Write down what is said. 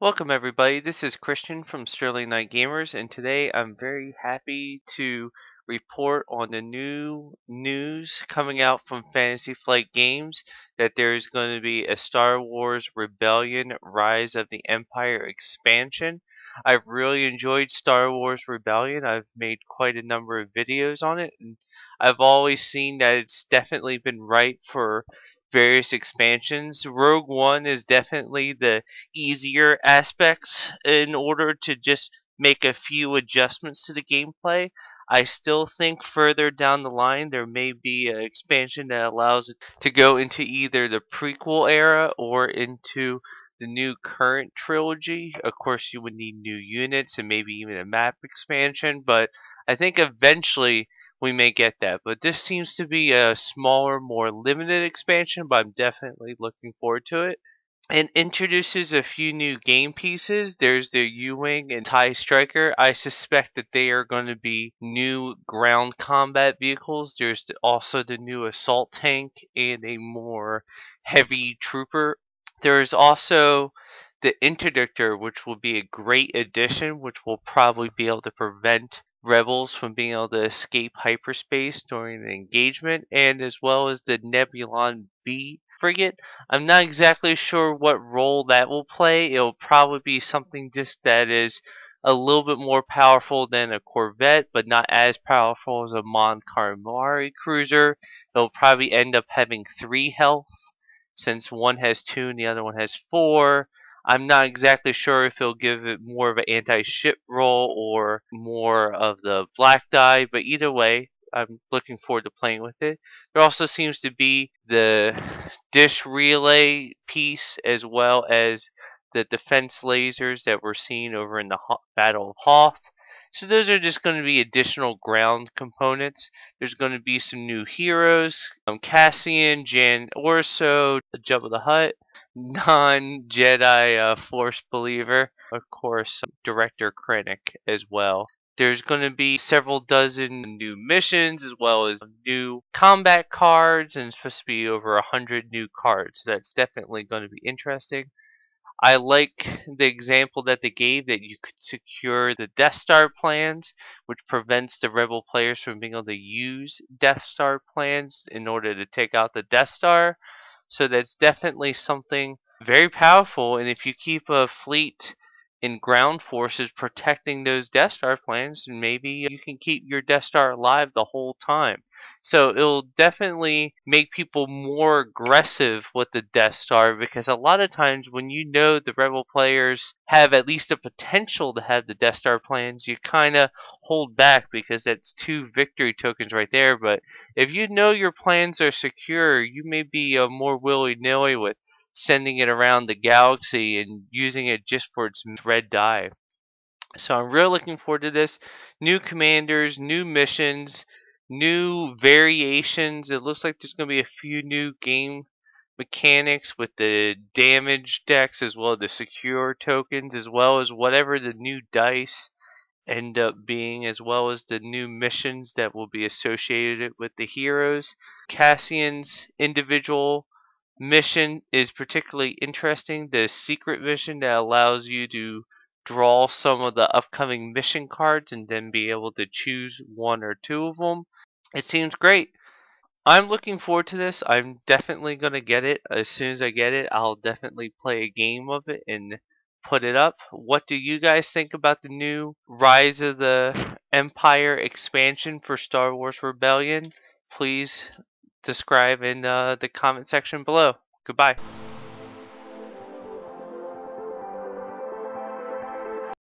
Welcome everybody, this is Christian from Sterling Knight Gamers and today I'm very happy to report on the new news coming out from Fantasy Flight Games that there is going to be a Star Wars Rebellion Rise of the Empire expansion. I've really enjoyed Star Wars Rebellion. I've made quite a number of videos on it and I've always seen that it's definitely been right for various expansions. Rogue One is definitely the easier aspects in order to just make a few adjustments to the gameplay. I still think further down the line there may be an expansion that allows it to go into either the prequel era or into the new current trilogy. Of course, you would need new units and maybe even a map expansion, but I think eventually we may get that. But this seems to be a smaller, more limited expansion, but I'm definitely looking forward to it. And introduces a few new game pieces. There's the U-Wing and TIE Striker. I suspect that they are going to be new ground combat vehicles. There's also the new assault tank and a more heavy trooper. There's also the interdictor, which will be a great addition, which will probably be able to prevent rebels from being able to escape hyperspace during the engagement, and as well as the Nebulon B frigate. I'm not exactly sure what role that will play. It'll probably be something just that is a little bit more powerful than a Corvette, but not as powerful as a Mon Calamari cruiser. It'll probably end up having three health, since one has two and the other one has four. I'm not exactly sure if he'll give it more of an anti-ship role or more of the black die, but either way, I'm looking forward to playing with it. There also seems to be the dish relay piece as well as the defense lasers that we're seeing over in the Battle of Hoth. So those are just going to be additional ground components. There's going to be some new heroes, um, Cassian, Jyn Erso, Jabba the Hutt, non-Jedi uh, Force believer, of course, Director Krennic as well. There's going to be several dozen new missions as well as new combat cards and supposed to be over a hundred new cards. So that's definitely going to be interesting. I like the example that they gave that you could secure the Death Star plans, which prevents the Rebel players from being able to use Death Star plans in order to take out the Death Star. So that's definitely something very powerful. And if you keep a fleet in ground forces protecting those Death Star plans, and maybe you can keep your Death Star alive the whole time. So it'll definitely make people more aggressive with the Death Star because a lot of times when you know the Rebel players have at least a potential to have the Death Star plans, you kind of hold back because that's two victory tokens right there. But if you know your plans are secure, you may be uh, more willy nilly with sending it around the galaxy and using it just for its red die. So I'm really looking forward to this. New commanders, new missions, new variations. It looks like there's going to be a few new game mechanics with the damage decks as well as the secure tokens as well as whatever the new dice end up being as well as the new missions that will be associated with the heroes. Cassian's individual mission is particularly interesting. The secret mission that allows you to draw some of the upcoming mission cards and then be able to choose one or two of them. It seems great. I'm looking forward to this. I'm definitely going to get it. As soon as I get it, I'll definitely play a game of it and put it up. What do you guys think about the new Rise of the Empire expansion for Star Wars Rebellion? Please describe in uh, the comment section below. Goodbye.